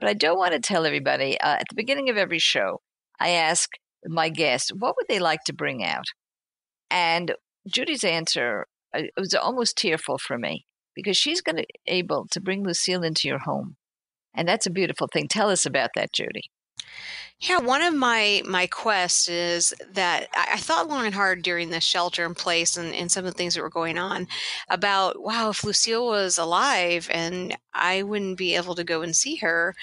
But I don't want to tell everybody. Uh, at the beginning of every show, I ask my guests, what would they like to bring out? And Judy's answer uh, was almost tearful for me because she's going to able to bring Lucille into your home. And that's a beautiful thing. Tell us about that, Judy. Yeah, one of my my quests is that I, I, thought long and hard during the shelter in place and, and some of the things that were going on about wow, if Lucille was alive and I wouldn't be able to go and see her,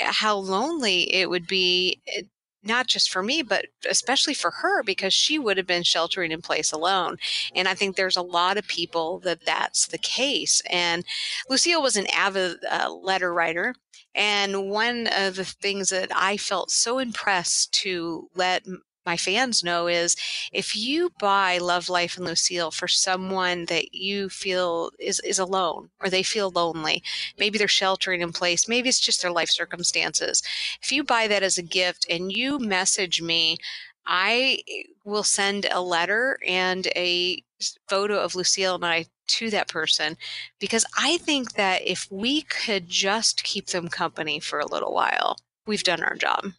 how lonely it would be eh, not just for me, but especially for her because she would have been sheltering in place alone. And I think there's a lot of people that that's the case. And Lucille was an avid uh, letter writer. And one of the things that I felt so impressed to let my fans know is if you buy Love, Life, and Lucille for someone that you feel is, is alone or they feel lonely, maybe they're sheltering in place, maybe it's just their life circumstances. If you buy that as a gift and you message me, I eh, will send a letter and a photo of Lucille and I to that person because I think that if we could just keep them company for a little while, we've done our job.